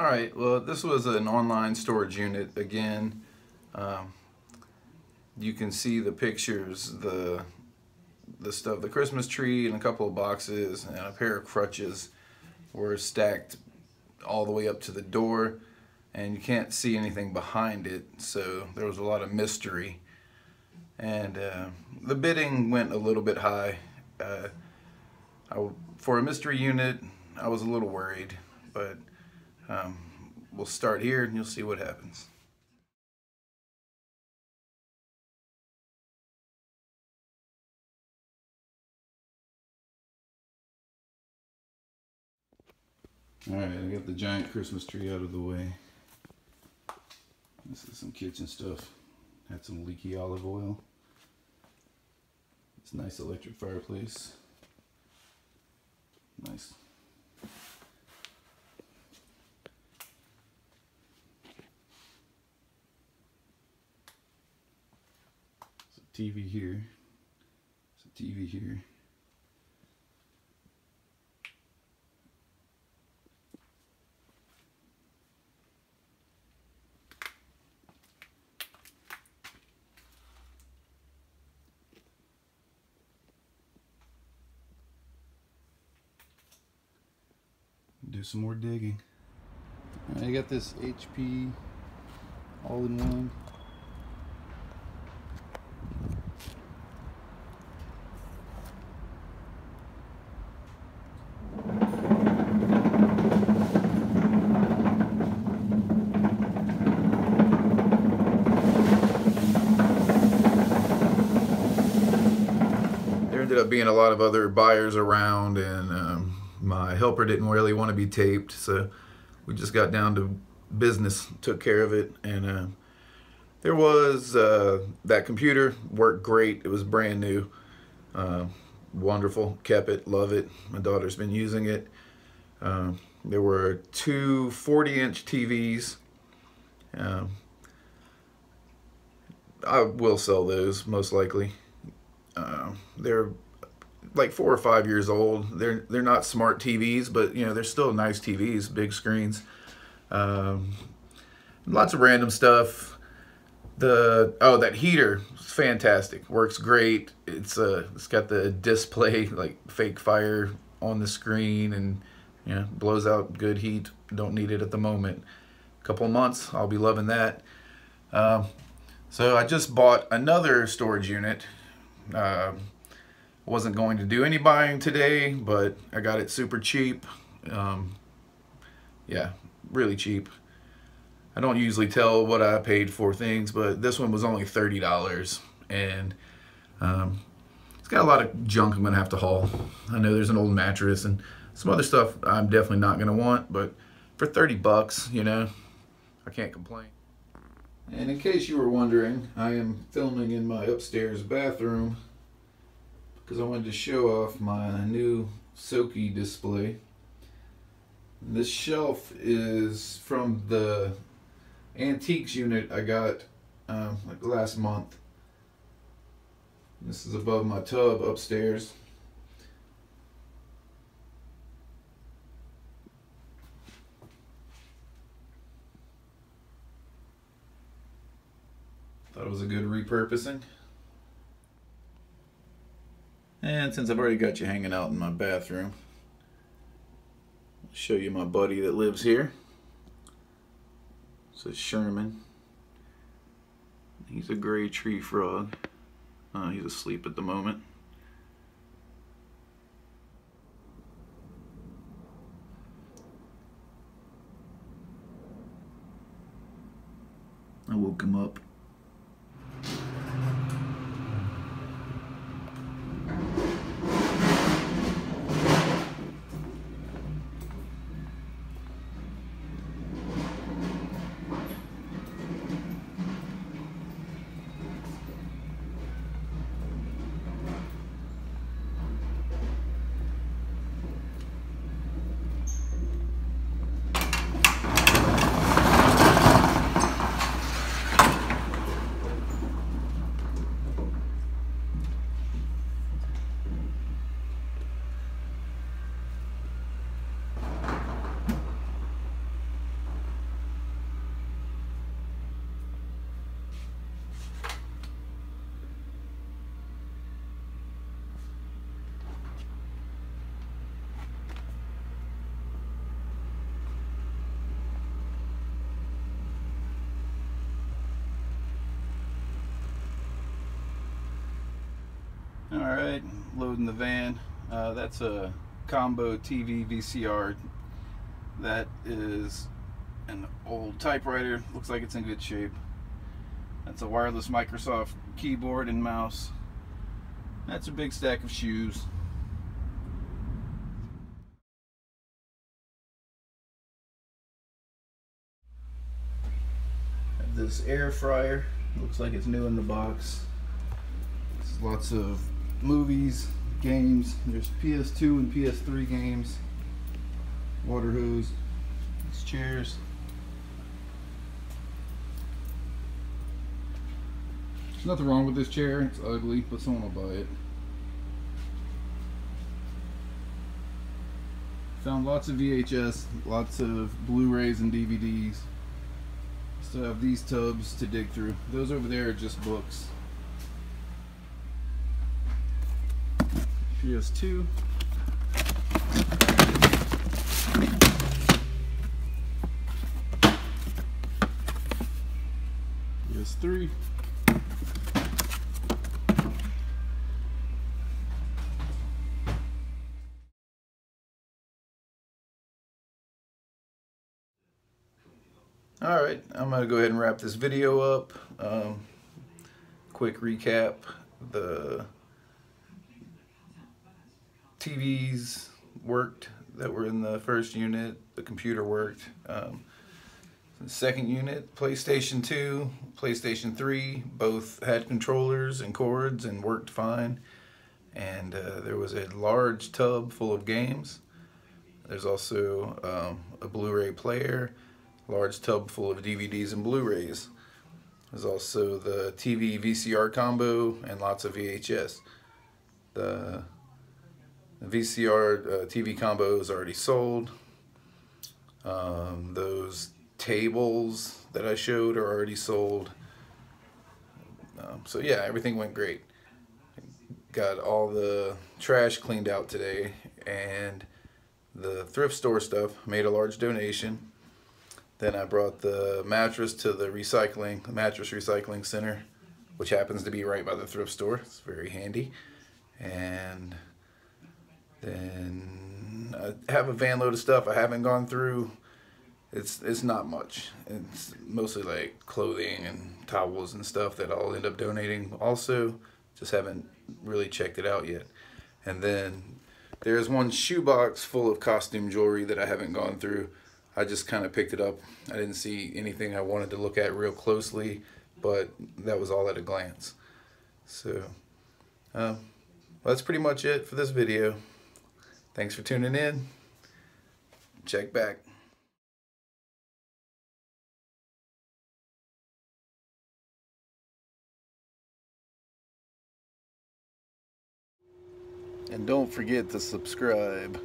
All right, well, this was an online storage unit again. Um, you can see the pictures, the the stuff, the Christmas tree and a couple of boxes and a pair of crutches were stacked all the way up to the door and you can't see anything behind it so there was a lot of mystery and uh, the bidding went a little bit high uh, I, for a mystery unit I was a little worried but um, we'll start here and you'll see what happens All right, I got the giant Christmas tree out of the way. This is some kitchen stuff. Had some leaky olive oil. It's a nice electric fireplace. Nice. TV here. It's a TV here. do some more digging. I got this HP all-in-one. Being a lot of other buyers around and um, my helper didn't really want to be taped, so we just got down to business, took care of it, and uh, there was uh, that computer worked great. It was brand new, uh, wonderful. Kept it, love it. My daughter's been using it. Um, there were two 40-inch TVs. Um, I will sell those most likely. Uh, they're like four or five years old. They're they're not smart TVs, but you know they're still nice TVs, big screens. Um, lots of random stuff. The oh that heater is fantastic, works great. It's uh it's got the display like fake fire on the screen and you know blows out good heat. Don't need it at the moment. A couple months, I'll be loving that. Um, so I just bought another storage unit. Uh, wasn't going to do any buying today, but I got it super cheap. Um, yeah, really cheap. I don't usually tell what I paid for things, but this one was only $30. And um, it's got a lot of junk I'm going to have to haul. I know there's an old mattress and some other stuff I'm definitely not going to want, but for 30 bucks, you know, I can't complain. And in case you were wondering, I am filming in my upstairs bathroom because I wanted to show off my new Soki display. This shelf is from the antiques unit I got um, like last month. This is above my tub upstairs. Thought it was a good repurposing. And since I've already got you hanging out in my bathroom, I'll show you my buddy that lives here. This is Sherman. He's a gray tree frog. Uh, he's asleep at the moment. I woke him up. All right, loading the van. Uh, that's a combo TV VCR. That is an old typewriter. Looks like it's in good shape. That's a wireless Microsoft keyboard and mouse. That's a big stack of shoes. this air fryer. Looks like it's new in the box. Lots of movies, games. There's PS2 and PS3 games. Water hose. These chairs. There's nothing wrong with this chair. It's ugly, but someone will buy it. Found lots of VHS, lots of Blu-rays and DVDs. Still have these tubs to dig through. Those over there are just books. PS2. PS3. All right, I'm gonna go ahead and wrap this video up. Um, quick recap, the TVs worked that were in the first unit, the computer worked. Um, the second unit, PlayStation 2, PlayStation 3, both had controllers and cords and worked fine. And uh, there was a large tub full of games. There's also um, a Blu-ray player large tub full of DVDs and Blu-rays. There's also the TV VCR combo and lots of VHS. The, VCR uh, TV combo is already sold. Um, those tables that I showed are already sold. Um, so yeah, everything went great. Got all the trash cleaned out today and the thrift store stuff, made a large donation then I brought the mattress to the recycling, the mattress recycling center, which happens to be right by the thrift store. It's very handy. And then I have a van load of stuff I haven't gone through. It's it's not much. It's mostly like clothing and towels and stuff that I'll end up donating. Also, just haven't really checked it out yet. And then there's one shoebox full of costume jewelry that I haven't gone through. I just kind of picked it up. I didn't see anything I wanted to look at real closely, but that was all at a glance. So, well, that's pretty much it for this video. Thanks for tuning in. Check back. And don't forget to subscribe.